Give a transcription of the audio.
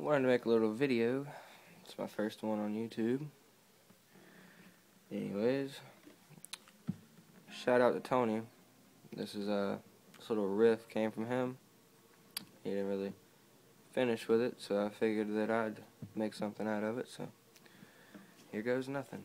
wanted to make a little video. It's my first one on YouTube. Anyways, shout out to Tony. This is a this little riff came from him. He didn't really finish with it, so I figured that I'd make something out of it. So here goes nothing.